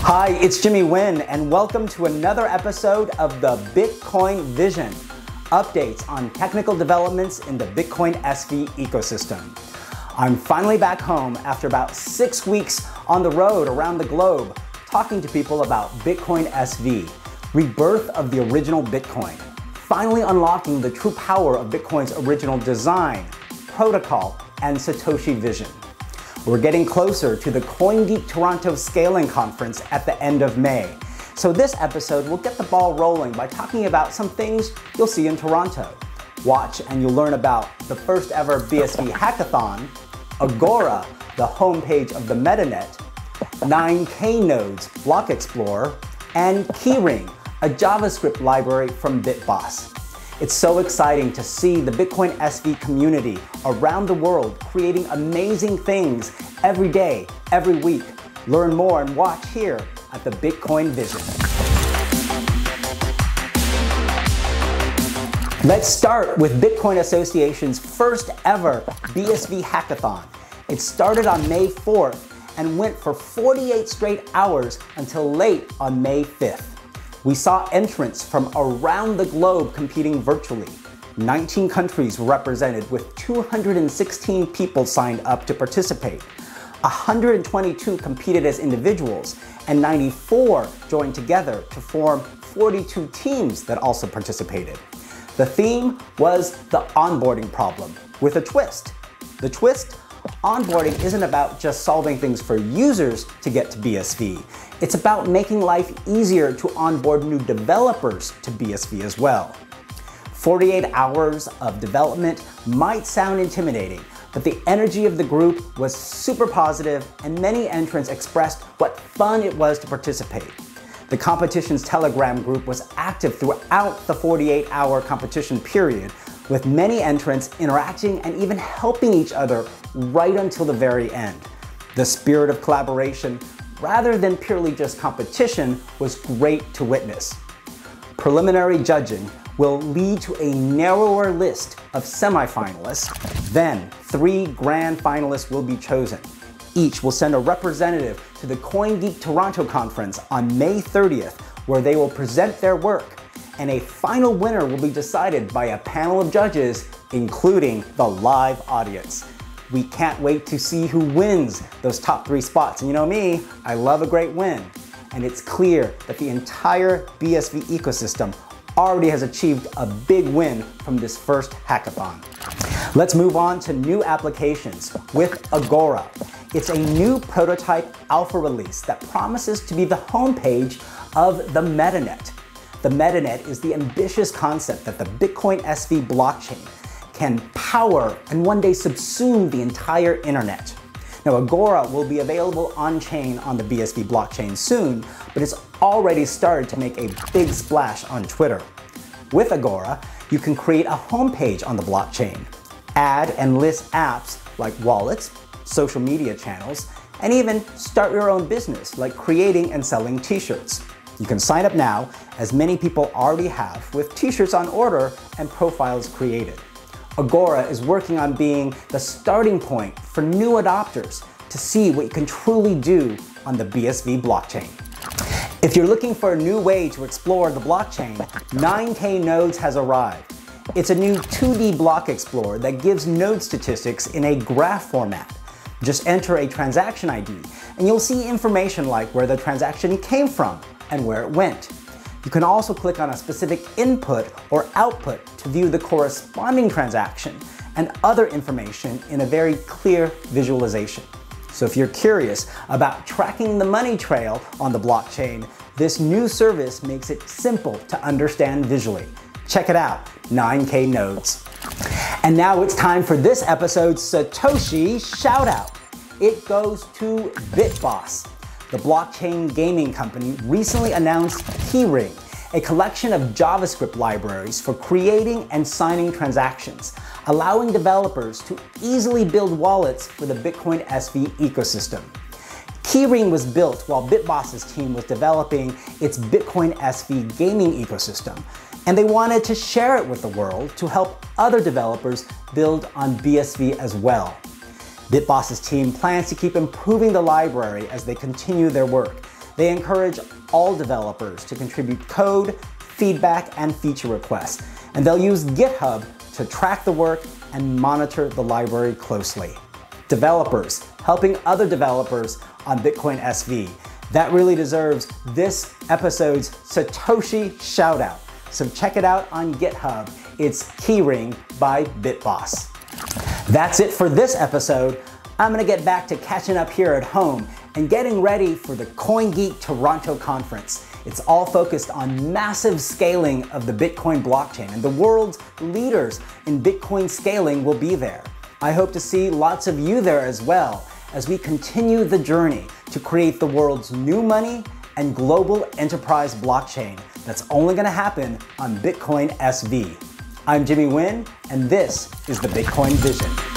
Hi, it's Jimmy Nguyen, and welcome to another episode of the Bitcoin Vision updates on technical developments in the Bitcoin SV ecosystem. I'm finally back home after about six weeks on the road around the globe talking to people about Bitcoin SV, rebirth of the original Bitcoin, finally unlocking the true power of Bitcoin's original design, protocol, and Satoshi vision. We're getting closer to the CoinGeek Toronto Scaling Conference at the end of May. So this episode will get the ball rolling by talking about some things you'll see in Toronto. Watch and you'll learn about the first ever BSV hackathon, Agora, the homepage of the MetaNet, 9K nodes, Block Explorer, and Keyring, a JavaScript library from BitBoss. It's so exciting to see the Bitcoin SV community around the world creating amazing things every day, every week. Learn more and watch here at the Bitcoin Vision. Let's start with Bitcoin Association's first ever BSV hackathon. It started on May 4th and went for 48 straight hours until late on May 5th. We saw entrants from around the globe competing virtually. 19 countries were represented with 216 people signed up to participate. 122 competed as individuals and 94 joined together to form 42 teams that also participated. The theme was the onboarding problem with a twist. The twist onboarding isn't about just solving things for users to get to BSV. It's about making life easier to onboard new developers to BSV as well. 48 hours of development might sound intimidating, but the energy of the group was super positive and many entrants expressed what fun it was to participate. The competition's Telegram group was active throughout the 48 hour competition period, with many entrants interacting and even helping each other right until the very end. The spirit of collaboration, rather than purely just competition, was great to witness. Preliminary judging will lead to a narrower list of semifinalists. Then, three grand finalists will be chosen. Each will send a representative to the CoinGeek Toronto conference on May 30th, where they will present their work and a final winner will be decided by a panel of judges, including the live audience. We can't wait to see who wins those top three spots. And you know me, I love a great win. And it's clear that the entire BSV ecosystem already has achieved a big win from this first hackathon. Let's move on to new applications with Agora. It's a new prototype alpha release that promises to be the homepage of the MetaNet. The MetaNet is the ambitious concept that the Bitcoin SV blockchain can power and one day subsume the entire internet. Now, Agora will be available on chain on the BSV blockchain soon, but it's already started to make a big splash on Twitter. With Agora, you can create a homepage on the blockchain, add and list apps like wallets, social media channels, and even start your own business like creating and selling t-shirts. You can sign up now, as many people already have, with t-shirts on order and profiles created. Agora is working on being the starting point for new adopters to see what you can truly do on the BSV blockchain. If you're looking for a new way to explore the blockchain, 9K Nodes has arrived. It's a new 2D block explorer that gives node statistics in a graph format. Just enter a transaction ID and you'll see information like where the transaction came from, and where it went. You can also click on a specific input or output to view the corresponding transaction and other information in a very clear visualization. So if you're curious about tracking the money trail on the blockchain, this new service makes it simple to understand visually. Check it out, 9K Nodes. And now it's time for this episode's Satoshi shout out. It goes to BitBoss the blockchain gaming company recently announced Keyring, a collection of JavaScript libraries for creating and signing transactions, allowing developers to easily build wallets for the Bitcoin SV ecosystem. Keyring was built while BitBoss's team was developing its Bitcoin SV gaming ecosystem, and they wanted to share it with the world to help other developers build on BSV as well. BitBoss's team plans to keep improving the library as they continue their work. They encourage all developers to contribute code, feedback, and feature requests, and they'll use GitHub to track the work and monitor the library closely. Developers helping other developers on Bitcoin SV. That really deserves this episode's Satoshi shout out. So check it out on GitHub. It's Keyring by BitBoss. That's it for this episode. I'm gonna get back to catching up here at home and getting ready for the CoinGeek Toronto conference. It's all focused on massive scaling of the Bitcoin blockchain, and the world's leaders in Bitcoin scaling will be there. I hope to see lots of you there as well as we continue the journey to create the world's new money and global enterprise blockchain that's only going to happen on Bitcoin SV. I'm Jimmy Nguyen, and this is the Bitcoin Vision.